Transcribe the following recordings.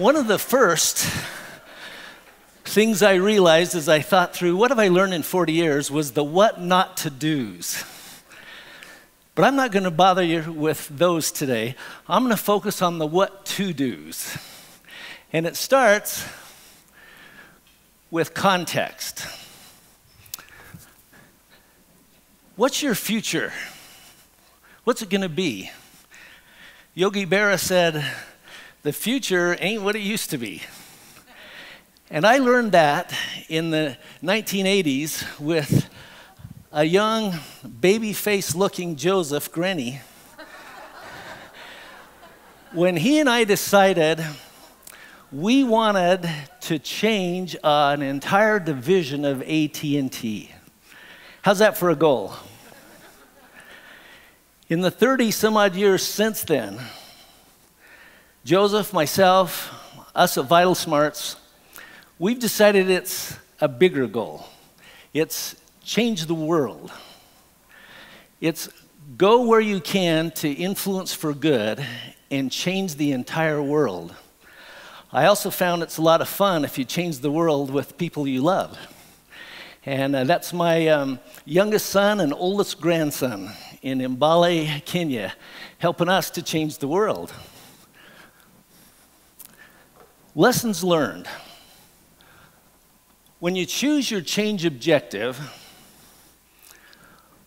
One of the first things I realized as I thought through what have I learned in 40 years was the what not to do's. But I'm not going to bother you with those today. I'm going to focus on the what to do's. And it starts with context. What's your future? What's it going to be? Yogi Berra said, The future ain't what it used to be. And I learned that in the 1980s with a young, baby face looking Joseph Grenny. when he and I decided we wanted to change an entire division of AT&T. How's that for a goal? In the 30 some odd years since then, Joseph, myself, us at VitalSmarts, we've decided it's a bigger goal. It's change the world. It's go where you can to influence for good and change the entire world. I also found it's a lot of fun if you change the world with people you love. And uh, that's my um, youngest son and oldest grandson in Mbale, Kenya, helping us to change the world. Lessons learned. When you choose your change objective,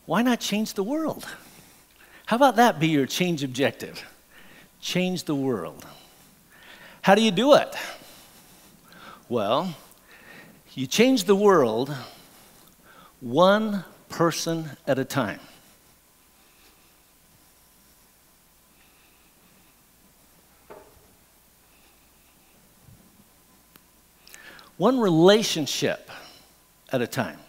why not change the world? How about that be your change objective? Change the world. How do you do it? Well, you change the world one person at a time. One relationship at a time.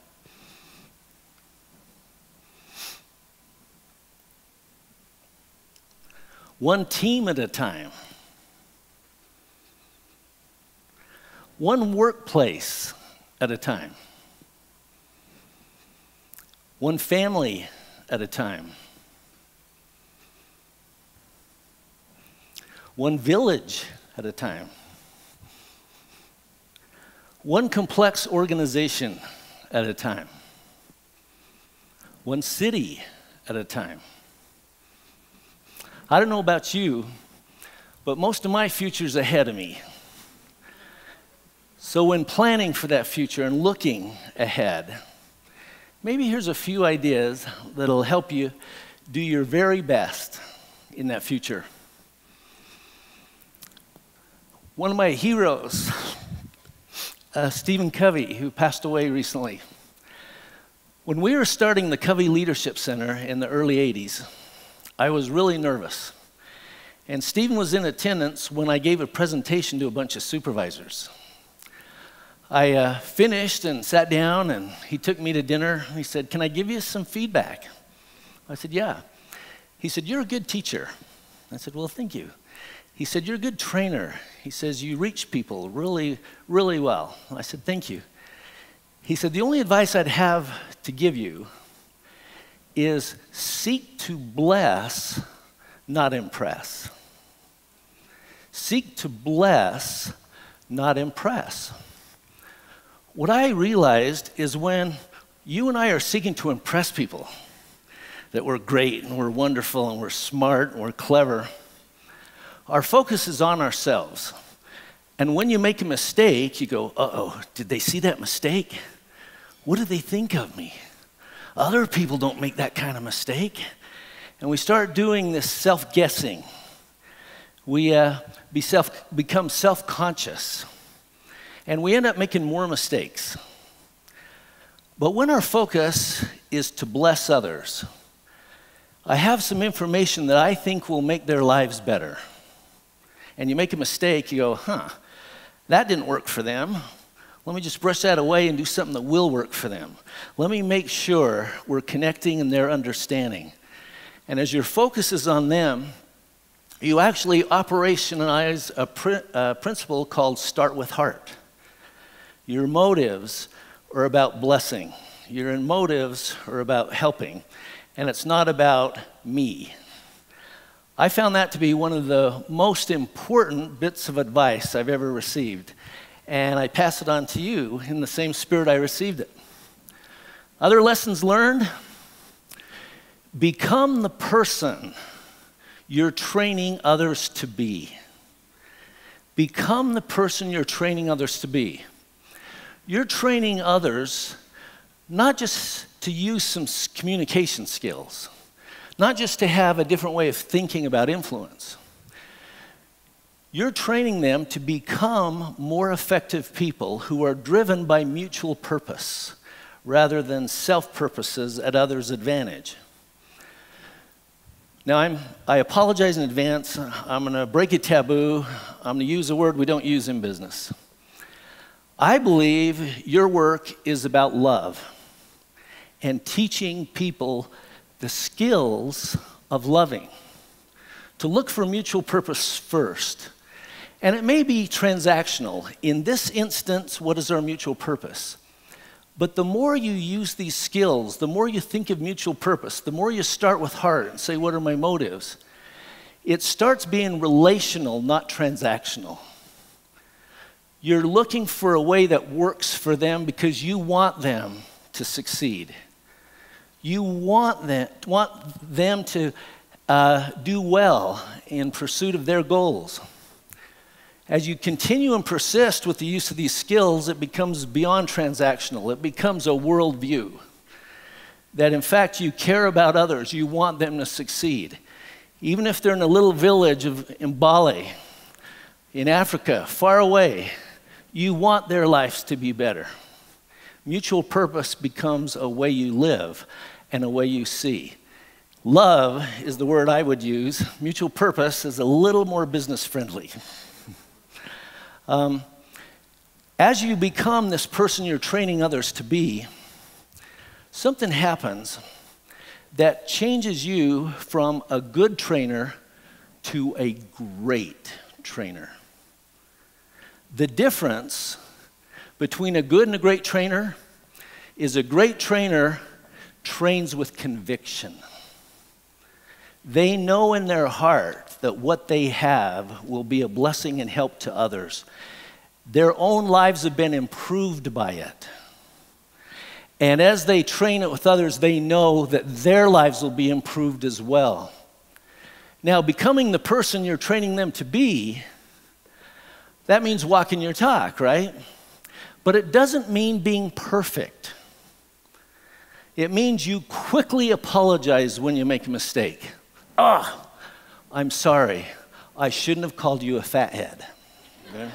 One team at a time. One workplace at a time. One family at a time. One village at a time one complex organization at a time, one city at a time. I don't know about you, but most of my future's ahead of me. So, when planning for that future and looking ahead, maybe here's a few ideas that'll help you do your very best in that future. One of my heroes uh, Stephen Covey, who passed away recently. When we were starting the Covey Leadership Center in the early 80s, I was really nervous. And Stephen was in attendance when I gave a presentation to a bunch of supervisors. I uh, finished and sat down, and he took me to dinner. He said, Can I give you some feedback? I said, Yeah. He said, You're a good teacher. I said, Well, thank you. He said, You're a good trainer. He says, You reach people really, really well. I said, Thank you. He said, The only advice I'd have to give you is seek to bless, not impress. Seek to bless, not impress. What I realized is when you and I are seeking to impress people, that we're great and we're wonderful and we're smart and we're clever our focus is on ourselves. And when you make a mistake, you go, uh oh, did they see that mistake? What do they think of me? Other people don't make that kind of mistake. And we start doing this self guessing. We uh, be self, become self conscious. And we end up making more mistakes. But when our focus is to bless others, I have some information that I think will make their lives better and you make a mistake, you go, huh, that didn't work for them. Let me just brush that away and do something that will work for them. Let me make sure we're connecting in their understanding. And as your focus is on them, you actually operationalize a, pr- a principle called start with heart. Your motives are about blessing, your motives are about helping, and it's not about me. I found that to be one of the most important bits of advice I've ever received. And I pass it on to you in the same spirit I received it. Other lessons learned become the person you're training others to be. Become the person you're training others to be. You're training others not just to use some communication skills not just to have a different way of thinking about influence. You're training them to become more effective people who are driven by mutual purpose rather than self purposes at others' advantage. Now, I'm, I apologize in advance. I'm going to break a taboo. I'm going to use a word we don't use in business. I believe your work is about love and teaching people the skills of loving, to look for mutual purpose first. And it may be transactional. In this instance, what is our mutual purpose? But the more you use these skills, the more you think of mutual purpose, the more you start with heart and say, What are my motives? It starts being relational, not transactional. You're looking for a way that works for them because you want them to succeed. You want them, want them to uh, do well in pursuit of their goals. As you continue and persist with the use of these skills, it becomes beyond transactional. It becomes a worldview. That in fact, you care about others, you want them to succeed. Even if they're in a little village of Mbale, in Africa, far away, you want their lives to be better. Mutual purpose becomes a way you live and a way you see. Love is the word I would use. Mutual purpose is a little more business friendly. um, as you become this person you're training others to be, something happens that changes you from a good trainer to a great trainer. The difference between a good and a great trainer is a great trainer trains with conviction. They know in their heart that what they have will be a blessing and help to others. Their own lives have been improved by it. And as they train it with others, they know that their lives will be improved as well. Now, becoming the person you're training them to be, that means walking your talk, right? But it doesn't mean being perfect. It means you quickly apologize when you make a mistake. Ah, oh, I'm sorry. I shouldn't have called you a fathead. Okay?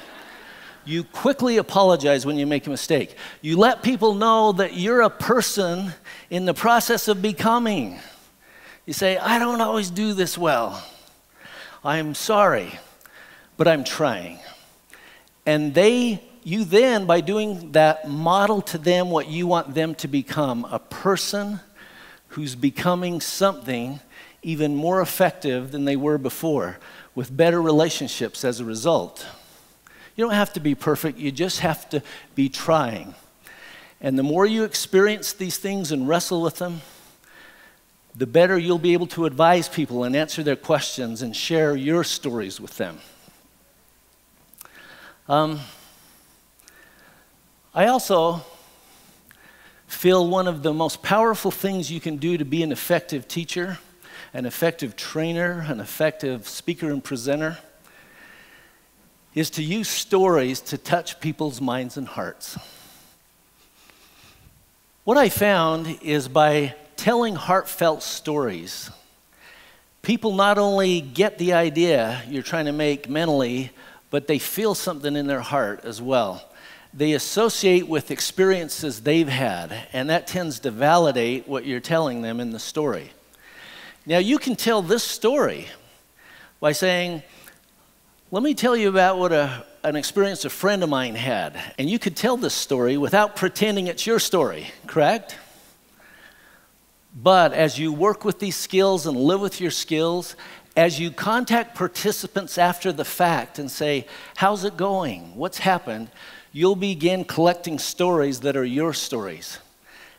You quickly apologize when you make a mistake. You let people know that you're a person in the process of becoming. You say, I don't always do this well. I'm sorry, but I'm trying. And they you then, by doing that, model to them what you want them to become a person who's becoming something even more effective than they were before, with better relationships as a result. You don't have to be perfect, you just have to be trying. And the more you experience these things and wrestle with them, the better you'll be able to advise people and answer their questions and share your stories with them. Um, I also feel one of the most powerful things you can do to be an effective teacher, an effective trainer, an effective speaker and presenter is to use stories to touch people's minds and hearts. What I found is by telling heartfelt stories, people not only get the idea you're trying to make mentally, but they feel something in their heart as well they associate with experiences they've had, and that tends to validate what you're telling them in the story. Now, you can tell this story by saying, Let me tell you about what a, an experience a friend of mine had. And you could tell this story without pretending it's your story, correct? But as you work with these skills and live with your skills, as you contact participants after the fact and say, How's it going? What's happened? You'll begin collecting stories that are your stories.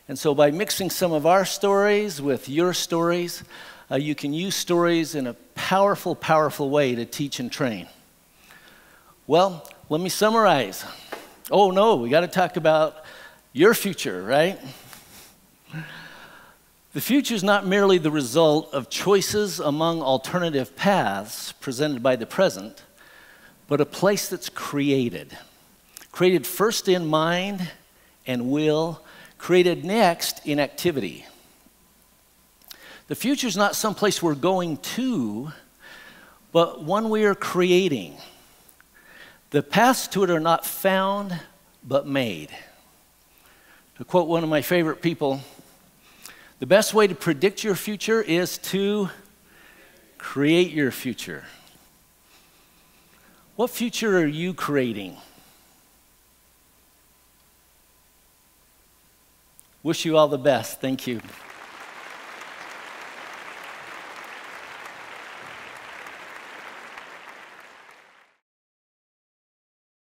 And so, by mixing some of our stories with your stories, uh, you can use stories in a powerful, powerful way to teach and train. Well, let me summarize. Oh, no, we got to talk about your future, right? The future is not merely the result of choices among alternative paths presented by the present, but a place that's created. Created first in mind and will, created next in activity. The future is not someplace we're going to, but one we are creating. The paths to it are not found, but made. To quote one of my favorite people, the best way to predict your future is to create your future. What future are you creating? Wish you all the best. Thank you.